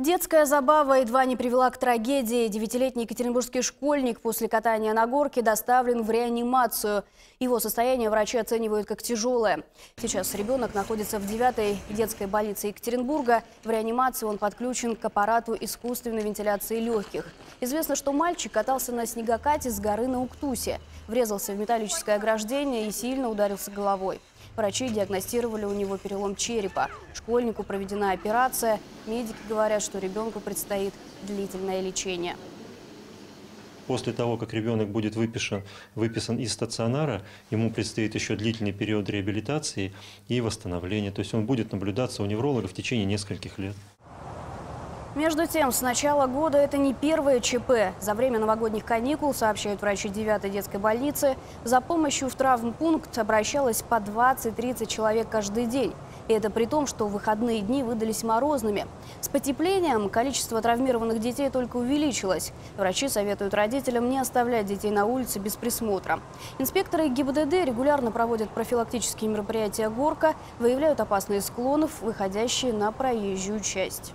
Детская забава едва не привела к трагедии. Девятилетний екатеринбургский школьник после катания на горке доставлен в реанимацию. Его состояние врачи оценивают как тяжелое. Сейчас ребенок находится в девятой детской больнице Екатеринбурга. В реанимации он подключен к аппарату искусственной вентиляции легких. Известно, что мальчик катался на снегокате с горы на Уктусе. Врезался в металлическое ограждение и сильно ударился головой. Врачи диагностировали у него перелом черепа. Школьнику проведена операция. Медики говорят, что ребенку предстоит длительное лечение. После того, как ребенок будет выписан, выписан из стационара, ему предстоит еще длительный период реабилитации и восстановления. То есть он будет наблюдаться у невролога в течение нескольких лет. Между тем, с начала года это не первое ЧП. За время новогодних каникул, сообщают врачи 9 детской больницы, за помощью в травмпункт обращалось по 20-30 человек каждый день. И это при том, что выходные дни выдались морозными. С потеплением количество травмированных детей только увеличилось. Врачи советуют родителям не оставлять детей на улице без присмотра. Инспекторы ГИБДД регулярно проводят профилактические мероприятия «Горка», выявляют опасные склонов, выходящие на проезжую часть.